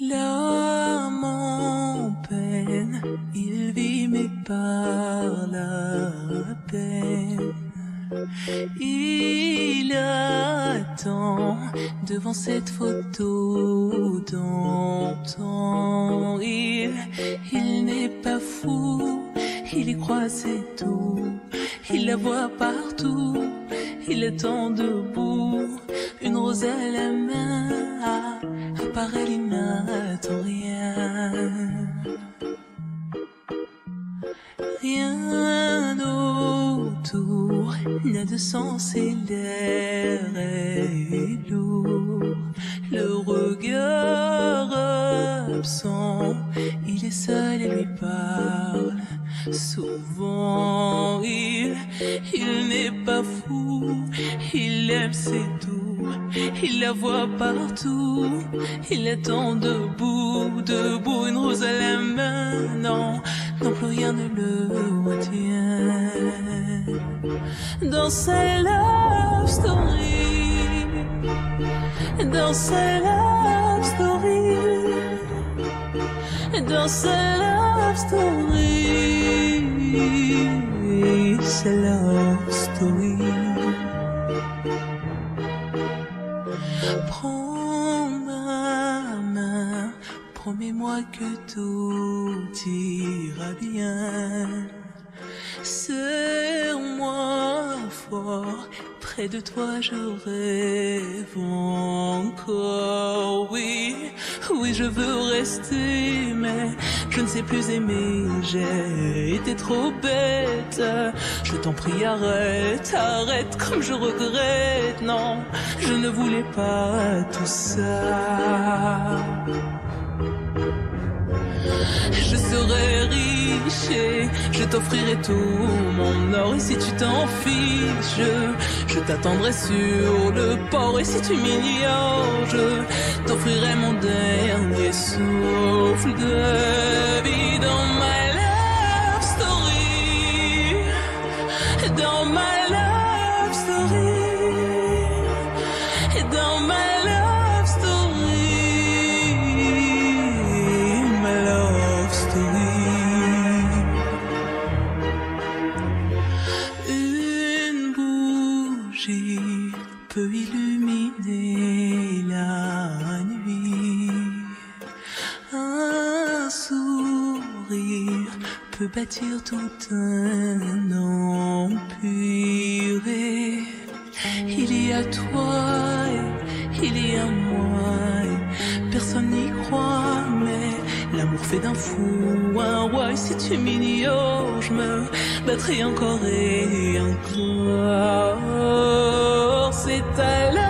L'âme en peine, il vit mais par la peine. Il attend devant cette photo d'antan. Il, il n'est pas fou, il y croit c'est tout. Il la voit partout il attend debout, une rose à la main. À, part elle, il n'attend rien. Rien autour n'a de sens et l'air est lourd. Le regard absent, il est seul et lui parle. Souvent, il n'est pas fou, il aime c'est tout. Il la voit partout, il attend debout, debout, une rose à la main. Non, non plus rien ne le retient. Dans sa love story, dans sa love story, dans sa love story, story. Prends ma main, promets-moi que tout ira bien. Serre-moi fort, près de toi je rêve encore. Oui, oui, je veux rester, mais je ne sais plus aimer. J'ai été trop bête. Je t'en prie, arrête, arrête, comme je regrette. Non, je ne voulais pas tout ça. Je serai riche et je t'offrirai tout mon or. Et si tu t'en fiches, je t'attendrai sur le port. Et si tu m'ignores, je t'offrirai mon dernier souffle de vie peut illuminer la nuit. Un sourire peut bâtir tout un empire. Il y a toi, il y a moi. Personne n'y croit, mais l'amour fait d'un fou un roi. Si tu m'ignores, je me battrai encore et encore. La